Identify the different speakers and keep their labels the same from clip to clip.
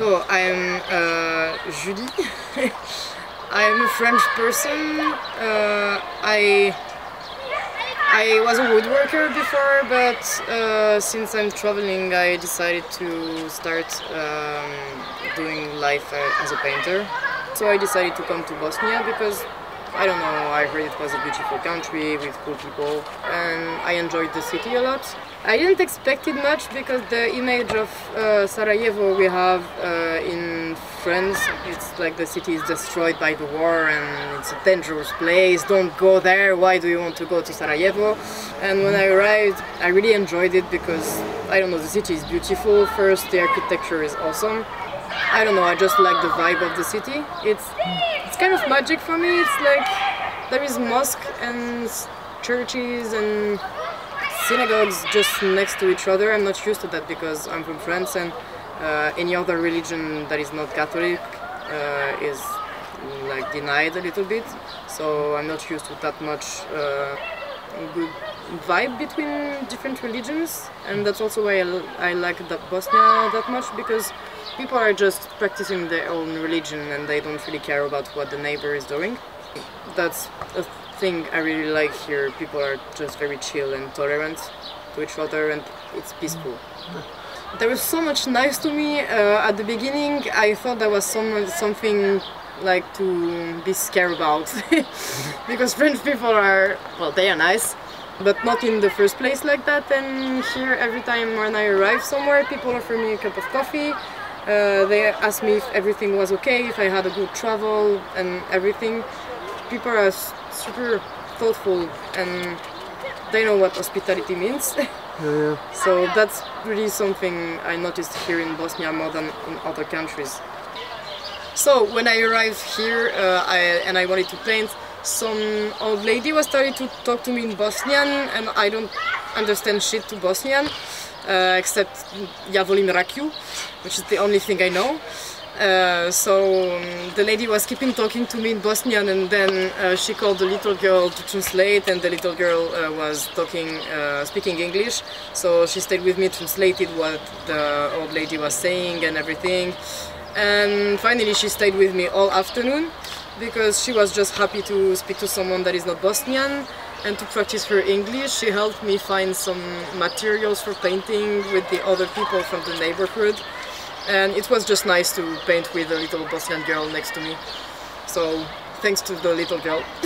Speaker 1: So I'm uh, Julie. I'm a French person. Uh, I I was a woodworker before, but uh, since I'm traveling, I decided to start um, doing life as a painter. So I decided to come to Bosnia because I don't know, I heard it was a beautiful country with cool people and I enjoyed the city a lot. I didn't expect it much because the image of uh, Sarajevo we have uh, in France, it's like the city is destroyed by the war and it's a dangerous place, don't go there, why do you want to go to Sarajevo? And when I arrived, I really enjoyed it because, I don't know, the city is beautiful, first the architecture is awesome. I don't know, I just like the vibe of the city. It's it's kind of magic for me. It's like there is mosque and churches and synagogues just next to each other. I'm not used to that because I'm from France and uh, any other religion that is not Catholic uh, is like denied a little bit. So I'm not used to that much uh, good vibe between different religions and that's also why I, I like that Bosnia that much because people are just practicing their own religion and they don't really care about what the neighbor is doing. That's a thing I really like here. People are just very chill and tolerant to each other and it's peaceful. There was so much nice to me uh, at the beginning. I thought there was some, something like to be scared about because French people are, well, they are nice but not in the first place like that and here every time when I arrive somewhere people offer me a cup of coffee uh, they ask me if everything was okay, if I had a good travel and everything. People are super thoughtful and they know what hospitality means.
Speaker 2: yeah, yeah.
Speaker 1: So that's really something I noticed here in Bosnia more than in other countries. So when I arrived here uh, I, and I wanted to paint, some old lady was starting to talk to me in Bosnian and I don't understand shit to Bosnian uh, except Ja volim which is the only thing I know. Uh, so um, the lady was keeping talking to me in Bosnian and then uh, she called the little girl to translate and the little girl uh, was talking, uh, speaking English. So she stayed with me, translated what the old lady was saying and everything. And finally she stayed with me all afternoon because she was just happy to speak to someone that is not Bosnian and to practice her English. She helped me find some materials for painting with the other people from the neighborhood and it was just nice to paint with a little Bosnian girl next to me. So thanks to the little girl.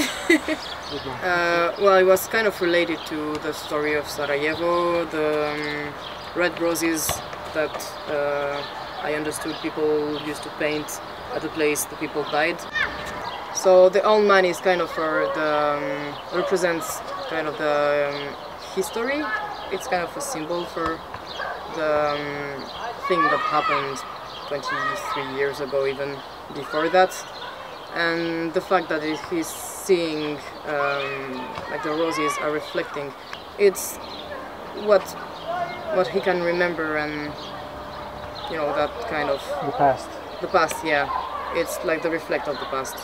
Speaker 1: uh, well, it was kind of related to the story of Sarajevo, the um, red roses that uh, I understood people used to paint at the place the people died. So the old man is kind of for the um, represents kind of the um, history. It's kind of a symbol for the um, thing that happened 23 years ago, even before that, and the fact that he's seeing um, like the roses are reflecting. It's what what he can remember and you know that kind of
Speaker 2: the past.
Speaker 1: The past, yeah. It's like the reflect of the past.